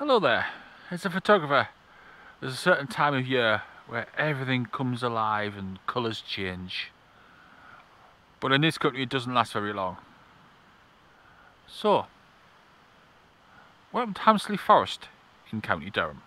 Hello there. As a photographer, there's a certain time of year where everything comes alive and colours change. But in this country it doesn't last very long. So, welcome to Hamsterley Forest in County Durham.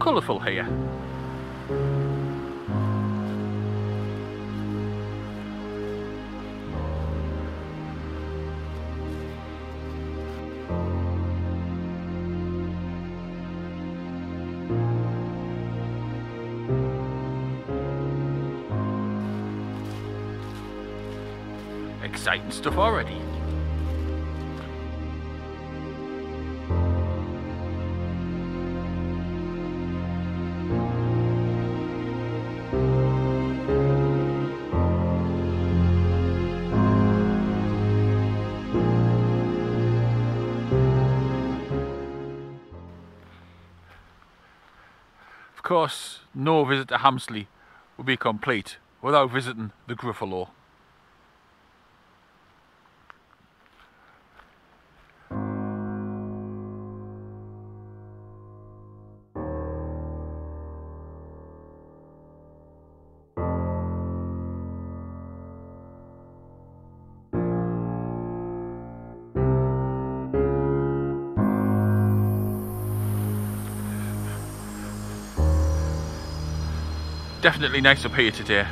Colourful here. Exciting stuff already. Course, no visit to Hamsterley would be complete without visiting the Gruffalo. Definitely nice up here today.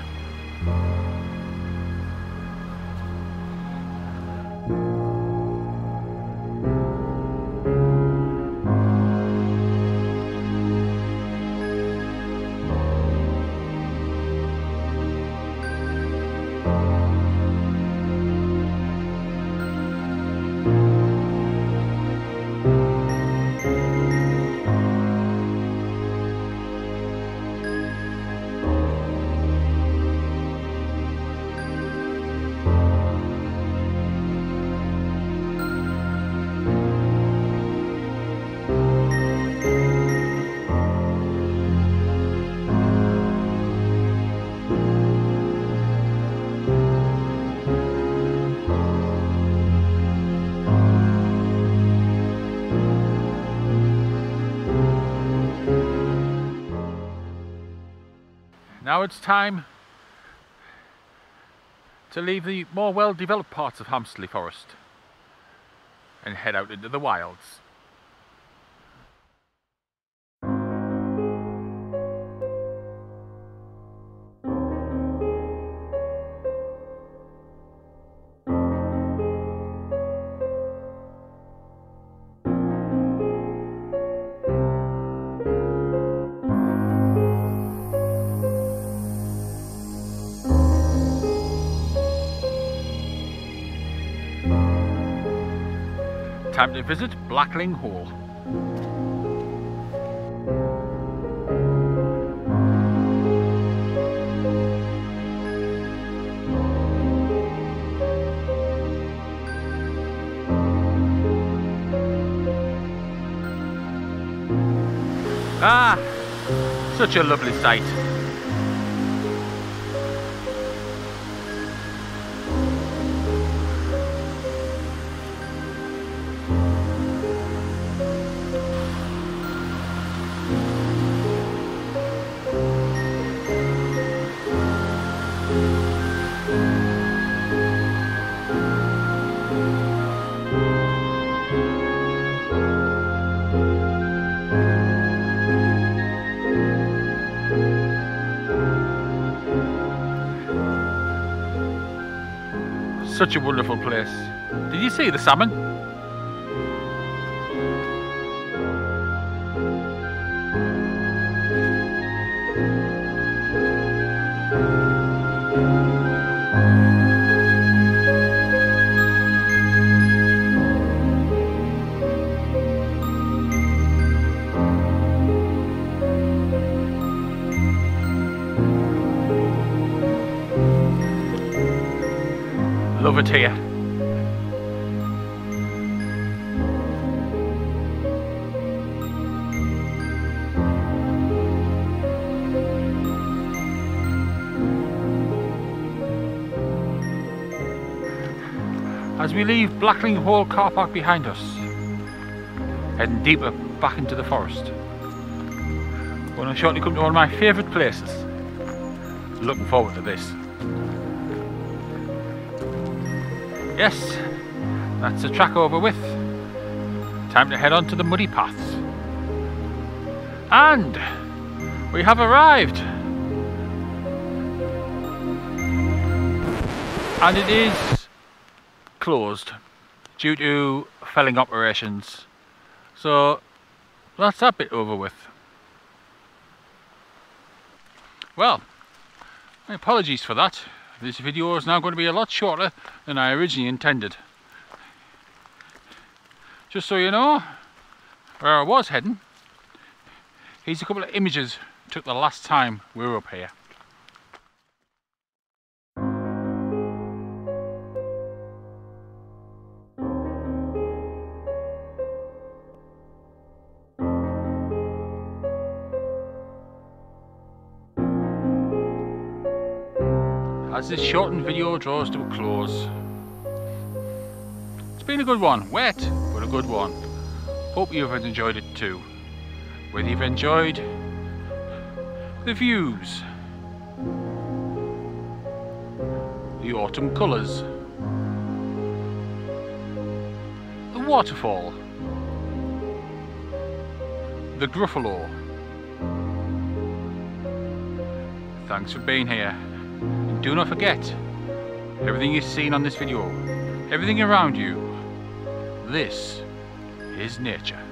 Now it's time to leave the more well-developed parts of Hamsterley Forest and head out into the wilds. Time to visit Blackling Hole. Ah, such a lovely sight. Such a wonderful place. Did you see the salmon? Love it here. As we leave Blackling Hole car park behind us, heading deeper back into the forest, we're going to shortly come to one of my favourite places. Looking forward to this. Yes, that's the track over with. Time to head on to the muddy paths. And we have arrived. And it is closed due to felling operations. So that's that bit over with. Well, my apologies for that. This video is now going to be a lot shorter than I originally intended. Just so you know where I was heading, here's a couple of images took the last time we were up here. As this shortened video draws to a close. It's been a good one, wet, but a good one. Hope you've enjoyed it too. Whether you've enjoyed the views, the autumn colours, the waterfall, the Gruffalo. Thanks for being here do not forget, everything you've seen on this video, everything around you, this is nature.